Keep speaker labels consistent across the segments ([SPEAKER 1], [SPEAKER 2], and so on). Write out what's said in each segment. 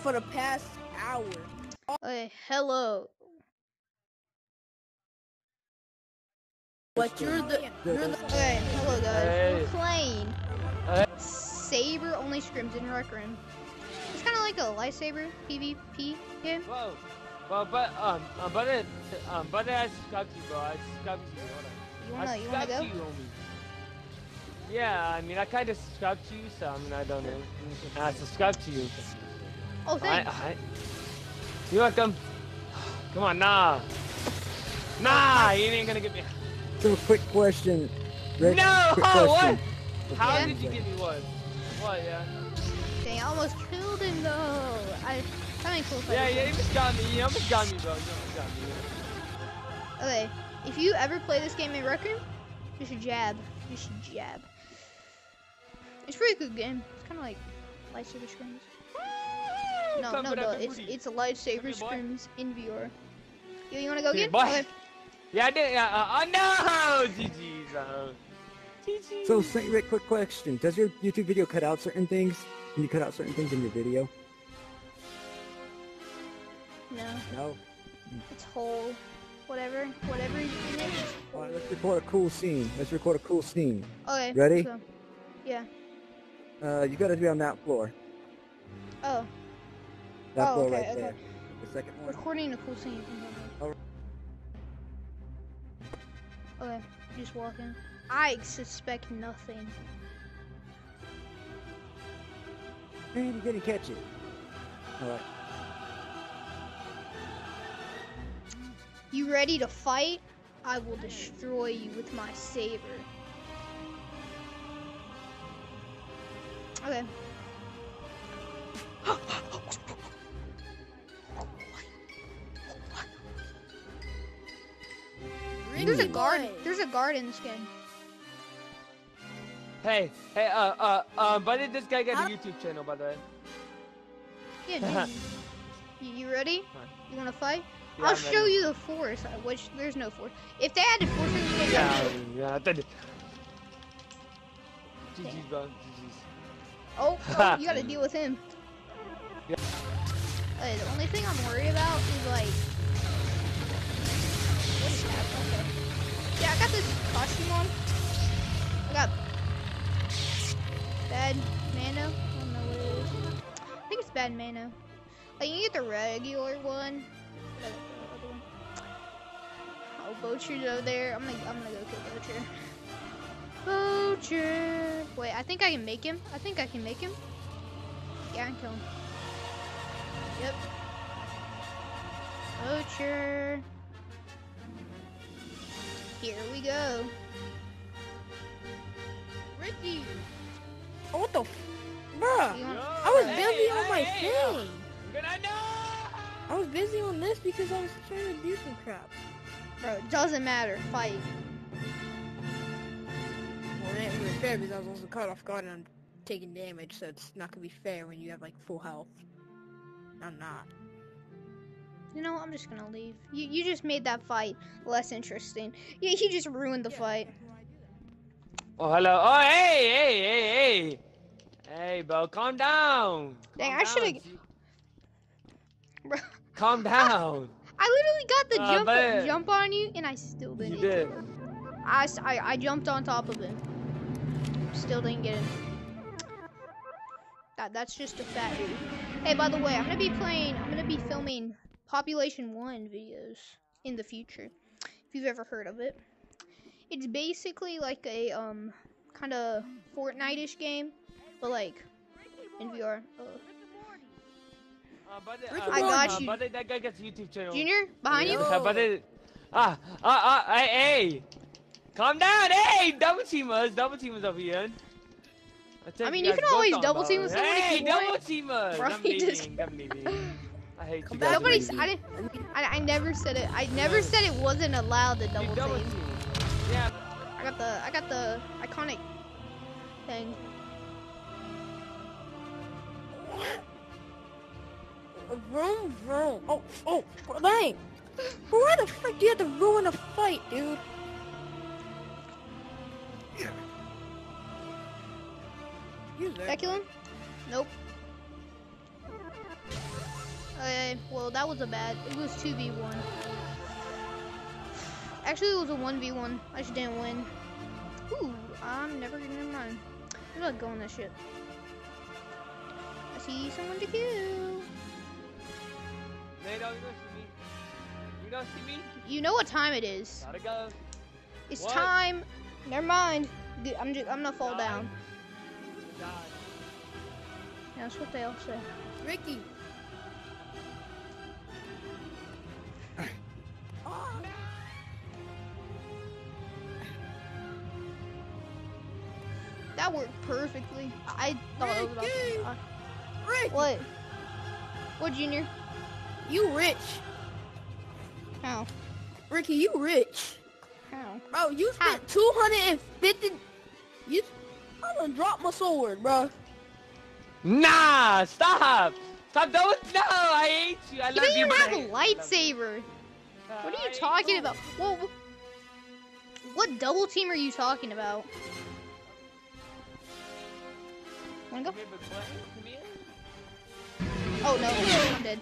[SPEAKER 1] for the past hour.
[SPEAKER 2] Okay, hello.
[SPEAKER 1] But you're the you're the
[SPEAKER 2] Okay, hello guys.
[SPEAKER 3] Hey.
[SPEAKER 2] We're playing
[SPEAKER 3] Hey.
[SPEAKER 2] Saber only scrims in Rec Room. It's kind of like a lightsaber PvP game.
[SPEAKER 3] Whoa. Well, but um, uh, but it, um, but I subscribed to you, bro. I subscribed to you. Hold on.
[SPEAKER 2] You wanna, you wanna go?
[SPEAKER 3] to you, homie. Yeah, I mean, I kind of subscribed to you, so I mean, I don't know. I subscribed to you.
[SPEAKER 2] Oh,
[SPEAKER 3] I,
[SPEAKER 2] thanks.
[SPEAKER 3] I, you welcome. Come on, nah. Nah, you ain't gonna get me.
[SPEAKER 4] So quick question. Rick,
[SPEAKER 3] No!
[SPEAKER 4] quick
[SPEAKER 3] What? How
[SPEAKER 2] Yeah.
[SPEAKER 3] did you give me one? What? Yeah.
[SPEAKER 2] Dang, I almost killed him though. I, I mean, cool. if
[SPEAKER 3] Yeah, yeah.
[SPEAKER 2] that.
[SPEAKER 3] You almost got me. You almost got me, bro. You almost got me. Yeah.
[SPEAKER 2] Okay, if you ever play this game in Rec Room, you should jab. You should jab. It's a pretty good game. It's kind of like lightsaber scrims. No, no, no. It's it's a lightsaber
[SPEAKER 3] here, boy.
[SPEAKER 2] scrims in VR. Yo, you wanna go
[SPEAKER 3] Here,
[SPEAKER 2] again?
[SPEAKER 3] boy.
[SPEAKER 2] Okay.
[SPEAKER 3] Yeah, I did. Yeah. Uh, oh no! GG's. Uh, GG's.
[SPEAKER 4] So, say, Rick, quick question. Does your YouTube video cut out certain things? Can you cut out certain things in your video?
[SPEAKER 2] No,
[SPEAKER 4] No?
[SPEAKER 2] it's whole. Whatever, whatever is in it. is whole.
[SPEAKER 4] Alright, let's record a cool scene. Let's record a cool scene.
[SPEAKER 2] Okay.
[SPEAKER 4] Ready?
[SPEAKER 2] so- yeah.
[SPEAKER 4] Uh, you gotta be on that floor.
[SPEAKER 2] Oh,
[SPEAKER 4] That
[SPEAKER 2] Oh, okay,
[SPEAKER 4] right
[SPEAKER 2] okay.
[SPEAKER 4] there. The second one.
[SPEAKER 2] recording a cool scene. Okay, just walking. I suspect nothing.
[SPEAKER 4] Man, you didn't catch it. Alright.
[SPEAKER 2] You ready to fight? I will destroy you with my saber. Okay. There's a
[SPEAKER 1] Ricky
[SPEAKER 2] guard. There's a guard in this game.
[SPEAKER 3] Hey, hey, uh, uh, um, but did this guy get a YouTube channel, by the way?
[SPEAKER 2] Yeah, you, you ready? You wanna fight?
[SPEAKER 3] Yeah,
[SPEAKER 2] I'll
[SPEAKER 3] I'm
[SPEAKER 2] show
[SPEAKER 3] ready.
[SPEAKER 2] you the force, uh, which there's no force. If they added force in this game,
[SPEAKER 3] Yeah, yeah, I did. GG's, bro. GG's.
[SPEAKER 2] Oh, oh, you gotta deal with him.
[SPEAKER 3] Yeah.
[SPEAKER 2] Hey, the only thing I'm worried about is like. I got this costume on. I got bad mana. I don't know what it is. I think it's bad mana. Like you get the regular one. Oh, Bocher's over there. I'm gonna, I'm gonna go kill Bocher. Poacher. Wait, I think I can make him. I think I can make him. Yeah, I can kill him. Yep. Poacher. Here we go.
[SPEAKER 1] Ricky. Oh, what the? F- Bruh. I was
[SPEAKER 3] Hey,
[SPEAKER 1] busy on my
[SPEAKER 3] hey,
[SPEAKER 1] thing.
[SPEAKER 3] Good, I know!
[SPEAKER 1] I was busy on this because I was trying to do some crap.
[SPEAKER 2] Bro, it doesn't matter. Fight.
[SPEAKER 1] Well, it ain't really fair because I was also caught off guard and I'm taking damage, so it's not gonna be fair when you have like full health. I'm not.
[SPEAKER 2] You know, what? I'm just gonna leave. You, you just made that fight less interesting. Yeah, he just ruined the fight.
[SPEAKER 3] Oh, hello. Oh, hey, hey, hey, hey. Hey, bro, calm down.
[SPEAKER 2] Dang,
[SPEAKER 3] Calm
[SPEAKER 2] I shoulda- Bro,
[SPEAKER 3] Calm down.
[SPEAKER 2] I literally got the
[SPEAKER 3] Uh,
[SPEAKER 2] jump jump on you, and I still didn't.
[SPEAKER 3] you
[SPEAKER 2] didn't.
[SPEAKER 3] did.
[SPEAKER 2] I jumped on top of him. Still didn't get him. That, that's just a fat dude. Hey, by the way, I'm gonna be playing, I'm gonna be filming Population 1 videos in the future. If you've ever heard of it. It's basically like a, um, kind of Fortnite-ish game, but like, in VR. Uh,
[SPEAKER 3] Uh, but, uh,
[SPEAKER 2] I got
[SPEAKER 3] uh,
[SPEAKER 2] you.
[SPEAKER 3] But that guy gets a YouTube channel.
[SPEAKER 2] Junior, behind you?
[SPEAKER 3] Uh, but it, ah, ah, ah, hey, hey. Calm down, hey! Double teamers, double teamers over here. think
[SPEAKER 2] I mean,
[SPEAKER 3] you
[SPEAKER 2] you can always double team
[SPEAKER 3] bro.
[SPEAKER 2] with if
[SPEAKER 3] Hey,
[SPEAKER 2] you
[SPEAKER 3] double
[SPEAKER 2] want.
[SPEAKER 3] teamers!
[SPEAKER 2] Bro,
[SPEAKER 3] I'm leaving,
[SPEAKER 2] just-
[SPEAKER 3] I'm leaving. I hate
[SPEAKER 4] Come
[SPEAKER 3] you guys.
[SPEAKER 2] Nobody,
[SPEAKER 4] Nobody-
[SPEAKER 2] I didn't, I, I never said it. I never said it wasn't allowed to double
[SPEAKER 3] double
[SPEAKER 2] team.
[SPEAKER 3] team. Yeah,
[SPEAKER 2] I got the I got the iconic thing.
[SPEAKER 1] Vroom vroom. Oh oh dang. Why the frick do you have to ruin a fight, dude? Use
[SPEAKER 2] Did I kill him? Nope. Okay, well that was a bad. It was two v one. Actually, it was a one v one. I just didn't win. Ooh, I'm never gonna never mind. I'm not going that shit. I see someone to kill.
[SPEAKER 3] They don't see me. You don't see me?
[SPEAKER 2] You know what time it is?
[SPEAKER 3] Gotta go.
[SPEAKER 2] It's
[SPEAKER 3] What?
[SPEAKER 2] time. Never mind. G- I'm just. I'm gonna fall down.
[SPEAKER 3] Die.
[SPEAKER 2] Yeah, that's what they all say.
[SPEAKER 1] Ricky.
[SPEAKER 2] That worked perfectly. I thought I was about to
[SPEAKER 1] Ricky!
[SPEAKER 2] die.
[SPEAKER 1] Ricky,
[SPEAKER 2] What? What, Junior?
[SPEAKER 1] you rich.
[SPEAKER 2] How?
[SPEAKER 1] Ricky, you rich.
[SPEAKER 2] How?
[SPEAKER 1] Bro, you
[SPEAKER 2] How?
[SPEAKER 1] spent 250... You... I'm gonna drop my sword, bro.
[SPEAKER 3] Nah, stop! Stop! Don't! No, I hate you. I
[SPEAKER 2] You
[SPEAKER 3] love
[SPEAKER 2] don't
[SPEAKER 3] you,
[SPEAKER 2] even
[SPEAKER 3] but
[SPEAKER 2] have a
[SPEAKER 3] hate you. I love you.
[SPEAKER 2] lightsaber. What are you
[SPEAKER 3] hate
[SPEAKER 2] talking about? Whoa. What double team are you talking about? Wanna go?
[SPEAKER 3] Come here, big boy. Come here.
[SPEAKER 2] Oh no, I'm dead.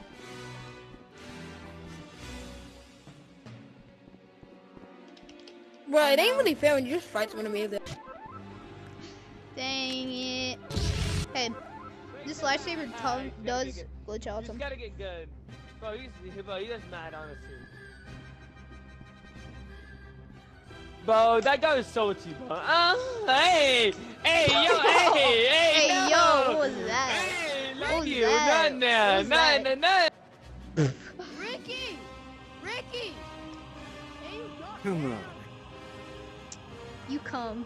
[SPEAKER 1] Bro, it ain't really fair when you just fight someone amazing.
[SPEAKER 2] Dang it. Hey, this lightsaber
[SPEAKER 3] Nah,
[SPEAKER 2] to-
[SPEAKER 3] you gotta
[SPEAKER 2] does
[SPEAKER 3] get-
[SPEAKER 2] glitch
[SPEAKER 3] You just
[SPEAKER 2] awesome.
[SPEAKER 3] gotta get good. Bro, he's, bro, he's just mad, honestly. Bro, that guy was salty, bro. Uh, hey! Hey, yo, hey! Hey,
[SPEAKER 2] Hey,
[SPEAKER 3] no!
[SPEAKER 2] yo, what was that?
[SPEAKER 3] Hey,
[SPEAKER 2] What
[SPEAKER 3] love you.
[SPEAKER 2] that?
[SPEAKER 3] Not now.
[SPEAKER 2] What
[SPEAKER 3] Not,
[SPEAKER 2] that?
[SPEAKER 3] not, not.
[SPEAKER 1] Ricky! Ricky! Hey, you
[SPEAKER 4] Come on.
[SPEAKER 2] You come.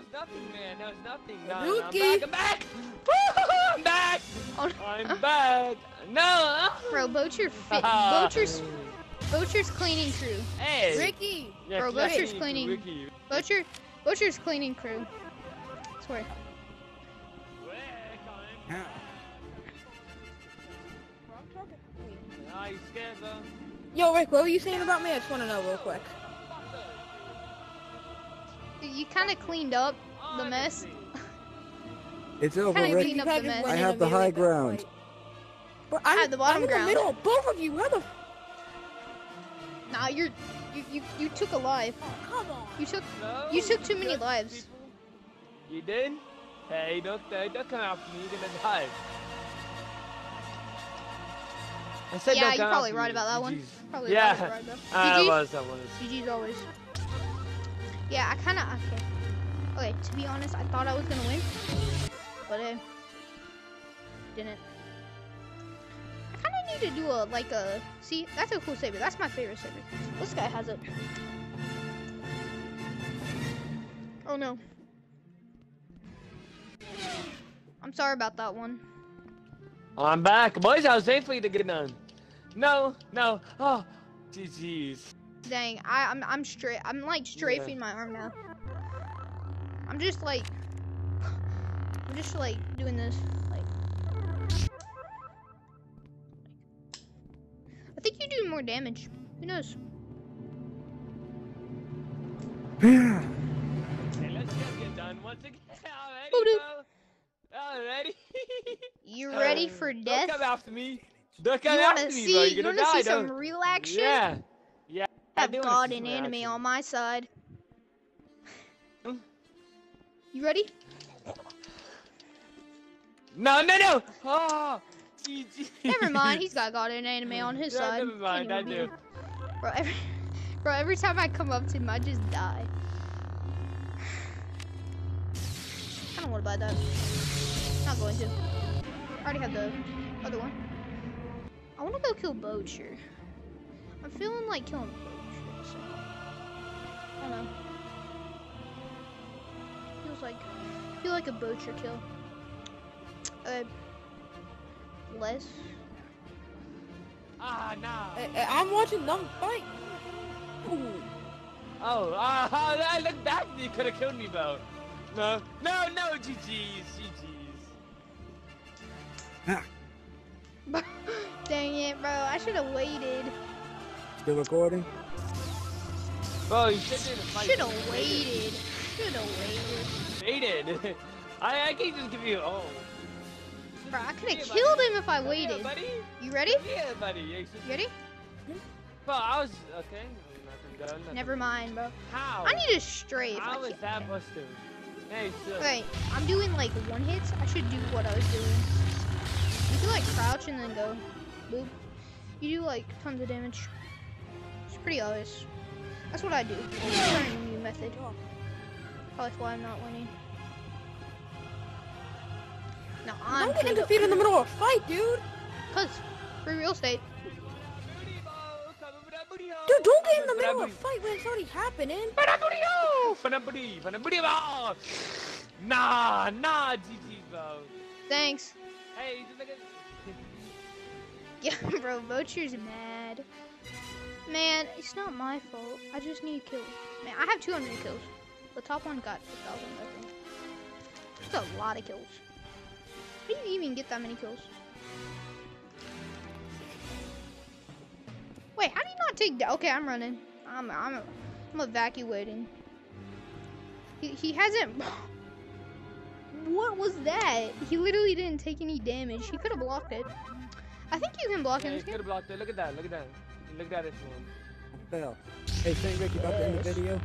[SPEAKER 3] Was nothing, man. That was nothing. No, no, I'm back. I'm back. Woo-hoo, I'm back.
[SPEAKER 2] Oh,
[SPEAKER 3] I'm uh. back. No. Uh.
[SPEAKER 2] Bro, Bocher fit. Bocher's, Bocher's cleaning crew.
[SPEAKER 3] Hey.
[SPEAKER 1] Ricky!
[SPEAKER 3] Yeah,
[SPEAKER 2] Bro,
[SPEAKER 3] Ricky,
[SPEAKER 2] Butcher's cleaning.
[SPEAKER 3] Ricky.
[SPEAKER 2] Bocher, Bocher's cleaning crew. Swear.
[SPEAKER 4] How?
[SPEAKER 3] Are you scared, bro?
[SPEAKER 1] Yo, Rick, what were you saying about me? I just want to know real quick.
[SPEAKER 2] You kind of cleaned up the mess.
[SPEAKER 4] It's over,
[SPEAKER 2] Kinda
[SPEAKER 4] Rick.
[SPEAKER 2] clean up the mess.
[SPEAKER 4] I have the high ground.
[SPEAKER 1] But I'm,
[SPEAKER 2] At the bottom
[SPEAKER 1] I'm in
[SPEAKER 2] ground.
[SPEAKER 1] the middle both of you. How the...
[SPEAKER 2] Nah, you're you, you you took a life.
[SPEAKER 1] oh, Come on.
[SPEAKER 2] You took
[SPEAKER 3] No,
[SPEAKER 2] You took too many
[SPEAKER 3] judge
[SPEAKER 2] lives.
[SPEAKER 3] people. You did? Hey, don't, uh, don't come after me. You're gonna die. I said
[SPEAKER 2] Yeah,
[SPEAKER 3] don't
[SPEAKER 2] you're
[SPEAKER 3] come
[SPEAKER 2] probably
[SPEAKER 3] after
[SPEAKER 2] right
[SPEAKER 3] me.
[SPEAKER 2] about that one.
[SPEAKER 3] GG's.
[SPEAKER 2] Probably
[SPEAKER 3] Yeah.
[SPEAKER 2] probably right.
[SPEAKER 3] I
[SPEAKER 2] GG.
[SPEAKER 3] was, I was.
[SPEAKER 2] GG's always. Yeah, I kind of okay. Okay, to be honest, I thought I was gonna win, but uh, didn't. I kind of need to do a like a. See, that's a cool saber. That's my favorite saber. This guy has it. Oh no. I'm sorry about that one.
[SPEAKER 3] I'm back. Boys, I was waiting for you to get done. No, no. Oh, GG's.
[SPEAKER 2] Dang, I, I'm I'm straight. I'm like strafing my arm now. I'm just like, I'm just like doing this. Like, I think you do more damage. Who knows?
[SPEAKER 4] Yeah.
[SPEAKER 3] Hey, let's just get done once again. Already,
[SPEAKER 2] Who do-
[SPEAKER 3] bro? Already?
[SPEAKER 2] You uh, ready for death?
[SPEAKER 3] Don't come after me. Don't come
[SPEAKER 2] You
[SPEAKER 3] after
[SPEAKER 2] wanna
[SPEAKER 3] me,
[SPEAKER 2] see?
[SPEAKER 3] bro.
[SPEAKER 2] You
[SPEAKER 3] You're gonna
[SPEAKER 2] wanna
[SPEAKER 3] die,
[SPEAKER 2] see some
[SPEAKER 3] don't-
[SPEAKER 2] real action?
[SPEAKER 3] Yeah. Yeah. I
[SPEAKER 2] Have
[SPEAKER 3] got an enemy
[SPEAKER 2] God
[SPEAKER 3] see
[SPEAKER 2] and
[SPEAKER 3] some
[SPEAKER 2] anime
[SPEAKER 3] action.
[SPEAKER 2] on my side.
[SPEAKER 3] Hmm?
[SPEAKER 2] You ready?
[SPEAKER 3] No, no, no! Oh, GG.
[SPEAKER 2] Never mind. He's got God and anime on his
[SPEAKER 3] Yeah,
[SPEAKER 2] side.
[SPEAKER 3] Never mind, I do.
[SPEAKER 2] Bro, every, bro, every time I come up to him, I just die. I don't want to buy that. Not going to. I already have the other one. I want to go kill Bocher. I'm feeling like killing. So. I don't know. Feels like, feel like a Bocher kill. Uh, less.
[SPEAKER 3] Ah, nah.
[SPEAKER 1] I, I- I'm watching them fight. Ooh.
[SPEAKER 3] Oh, ah, I look back. You could have killed me, bro. No, no, no, GG's, GG's.
[SPEAKER 2] Dang it, bro. I should have waited.
[SPEAKER 4] Still recording?
[SPEAKER 3] Bro, you should do the fight.
[SPEAKER 2] Should have waited. Should have waited.
[SPEAKER 3] Waited. I, I can't just give you. Oh.
[SPEAKER 2] Bro, I could
[SPEAKER 3] Yeah,
[SPEAKER 2] have
[SPEAKER 3] buddy.
[SPEAKER 2] killed him if I
[SPEAKER 3] Come here,
[SPEAKER 2] waited.
[SPEAKER 3] buddy.
[SPEAKER 2] You ready?
[SPEAKER 3] Yeah, buddy. Yeah, you
[SPEAKER 2] ready?
[SPEAKER 3] Bro, I was okay. Nothing done. nothing
[SPEAKER 2] Never mind, bro.
[SPEAKER 3] How?
[SPEAKER 2] I need a strafe. I
[SPEAKER 3] How is that busted? Hey, so.
[SPEAKER 2] Okay, I'm doing like one hits. I should do what I was doing. You can like crouch and then go. Boop. You do like tons of damage. It's pretty obvious. That's what I do. I'm learning a new method. Probably why I'm not winning. No, I'm
[SPEAKER 1] Don't get interfered in the middle of a fight, dude.
[SPEAKER 2] Cause free real estate.
[SPEAKER 1] Dude, don't get in the middle of a fight when it's already happening.
[SPEAKER 3] Nah, nah, GG, bro.
[SPEAKER 2] Thanks.
[SPEAKER 3] Hey, just look at.
[SPEAKER 2] Yeah, bro, Vulture's mad. Man, it's not my fault. I just need kills. Man, I have 200 kills. The top one got 1,000, I think. That's a lot of kills. How do you even get that many kills? Wait, how do you not take that? Okay, I'm running. I'm, I'm, I'm evacuating. He, he hasn't. What was that? He literally didn't take any damage. He could have blocked it. I think you can block in
[SPEAKER 3] Hey,
[SPEAKER 2] this game.
[SPEAKER 3] could have blocked it. Look at that. Look at that. Look at this one.
[SPEAKER 4] I fell. Hey, Saint Rick, you about to end the video?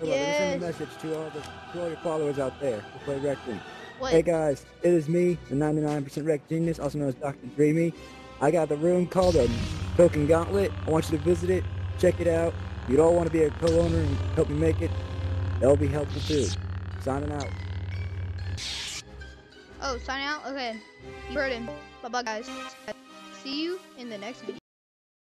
[SPEAKER 4] Hold on, let me send a message to all the to all your followers out there who play Rec Room.
[SPEAKER 2] What?
[SPEAKER 4] Hey guys, it is me, the 99% Rec Genius, also known as Dr. Dreamy. I got the room called the Token Gauntlet. I want you to visit it, check it out. If you'd all want to be a co-owner and help me make it, that'll be helpful too. Signing out.
[SPEAKER 2] Oh, sign out? Okay. You heard him. Bye bye, guys. See you in the next video.